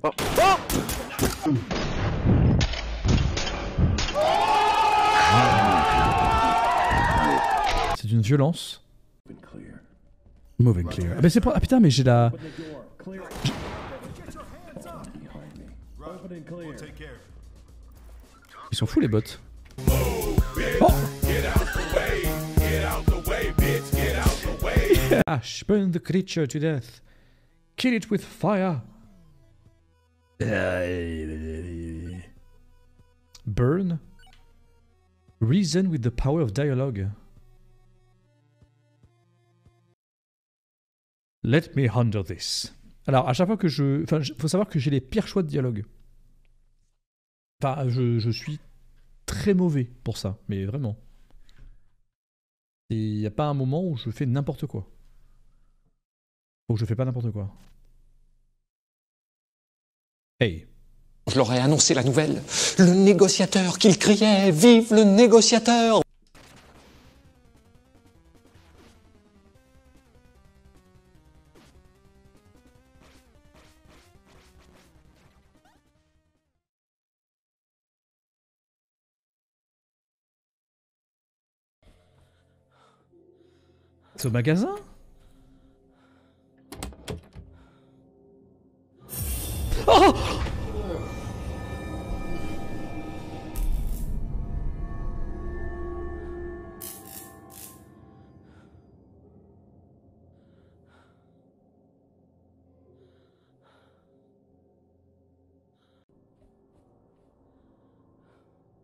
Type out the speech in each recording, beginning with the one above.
Oh, C'est une violence. Move and clear. Ah, bah c'est pas... ah putain, mais j'ai la. Ils sont fous les bots. Oh Ash, burn the creature to death. Kill it with fire. Burn? Reason with the power of dialogue. Let me handle this. Alors, à chaque fois que je. Enfin, faut savoir que j'ai les pires choix de dialogue. Enfin, je, je suis très mauvais pour ça, mais vraiment. Il n'y a pas un moment où je fais n'importe quoi. Ou je fais pas n'importe quoi. Hey. Je leur ai annoncé la nouvelle. Le négociateur qu'il criait Vive le négociateur C'est au magasin?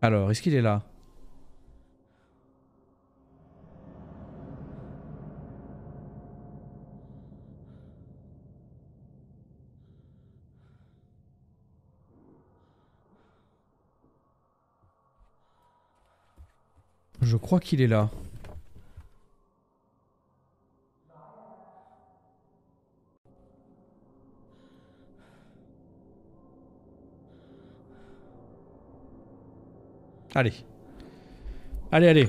Alors, est-ce qu'il est là? Je crois qu'il est là. Allez. Allez, allez.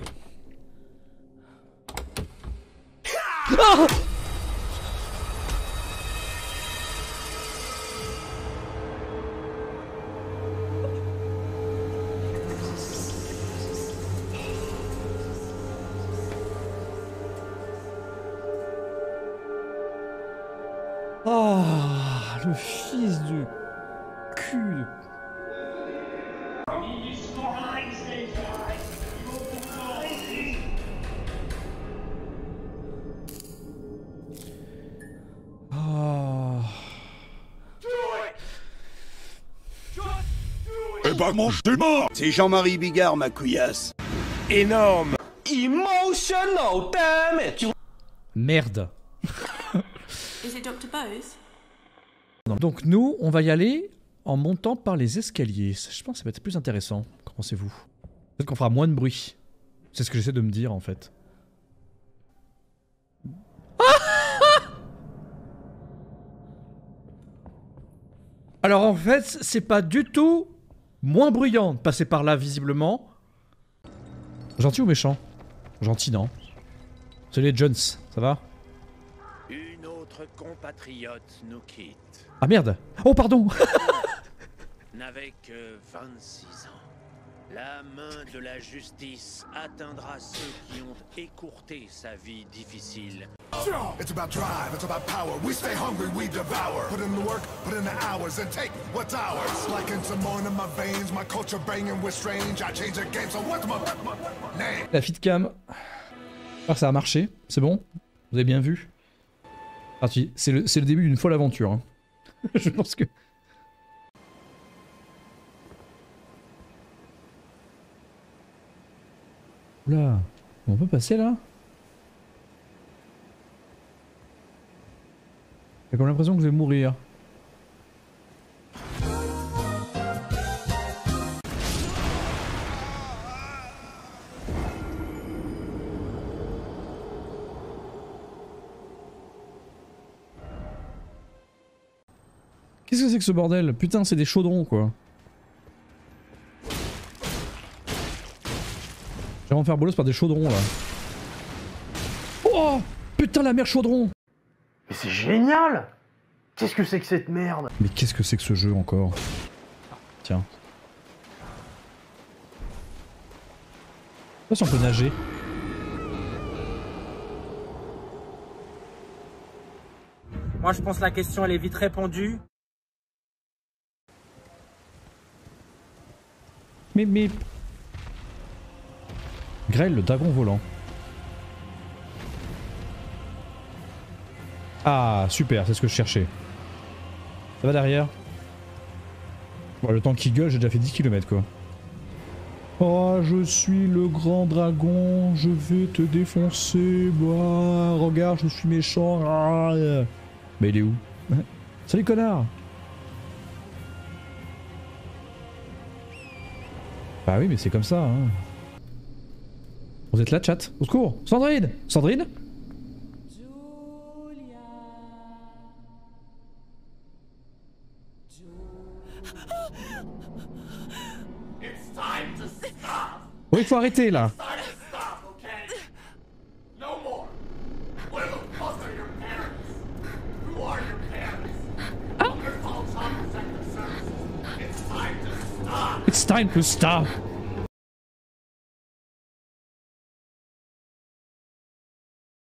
Ah le fils de cul. C'est Jean-Marie Bigard, ma couillasse. Énorme Emotional damage Merde. Is it Dr. Bose? Donc nous, on va y aller en montant par les escaliers. Je pense que ça va être plus intéressant. Qu'en pensez-vous? Peut-être qu'on fera moins de bruit. C'est ce que j'essaie de me dire en fait. Alors en fait, c'est pas du tout moins bruyant de passer par là visiblement. Gentil ou méchant? Gentil, non Salut les Jones, ça va? Une autre compatriote nous quitte. Ah merde Oh pardon N'avait que 26 ans. La main de la justice atteindra ceux qui ont écourté sa vie difficile. It's about drive, it's about power. We stay hungry, we devour. Put in the work, put in the hours, and take what's ours. Like in Simone in my veins, my culture banging with strange. I change the game, so what's my, what's my name? La fit cam. Alors ça a marché, c'est bon? Vous avez bien vu? Parti. C'est le, le début d'une folle aventure. hein. Je pense que... Oula, on peut passer là? J'ai comme l'impression que je vais mourir. Qu'est-ce que c'est que ce bordel? Putain, c'est des chaudrons quoi. J'ai envie de faire bolos par des chaudrons là. Oh Putain, la mer chaudron Mais c'est génial Qu'est-ce que c'est que cette merde Mais qu'est-ce que c'est que ce jeu encore? Tiens. Je sais pas si on peut nager. Moi, je pense que la question, elle est vite répondue. Mais, mais... Grêle, le dragon volant. Ah, super, c'est ce que je cherchais. Ça va derrière Bon, le temps qu'il gueule, j'ai déjà fait 10 km quoi. Oh, je suis le grand dragon, je vais te défoncer, bah, regarde, je suis méchant. Mais il est où Salut connard Bah oui, mais c'est comme ça. Hein. Vous êtes là, chat Au secours. Sandrine Sandrine Oui, il faut arrêter là. It's time to stop